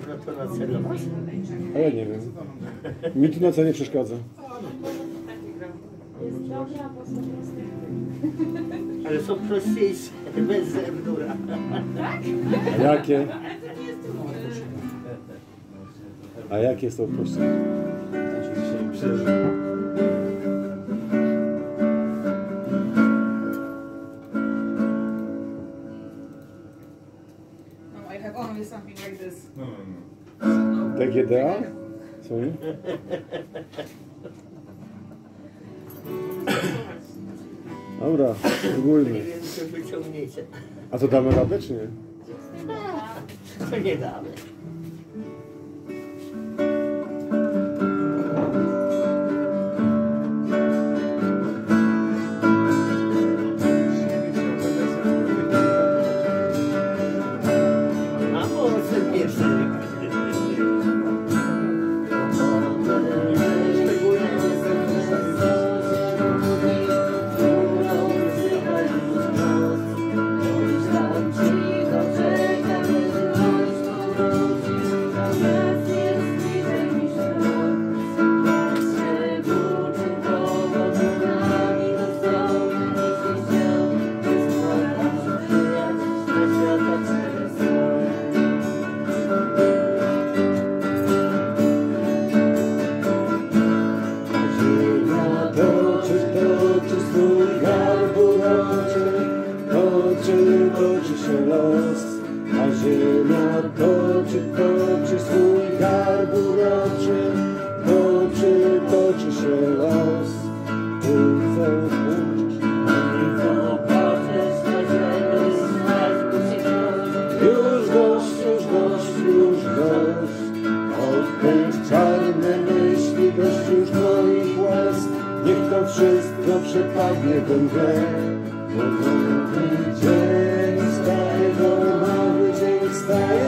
to będzie dobra to na celu was? A ja nie wiem. Mi tu na co nie przeszkadza. Ale są prostejsze, bez zerdura. A jakie? Ale. A jakie są proste? Have only something like this. No, no, no. DGDA? Co nie? Dobra, Nie spróbujmy. wiem, czy wyciągniecie. A to damy radę, czy nie? To nie damy. Toczy, toczy swój garburoczy, toczy, toczy się los. Chcą pójść, już dość, już dość, już dość. Odpędź czarne myśli, dość już moich łez. Niech to wszystko przepadnie we mgle. Bo nowy dzień wstaje, bo nowy dzień wstaje.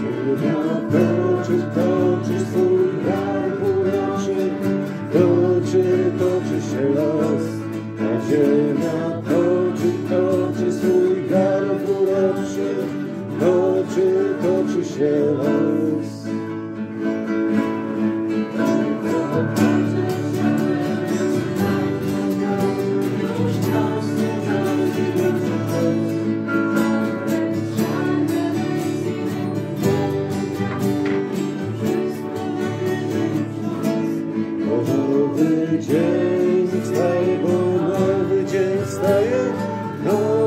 Ziemia toczy, nowy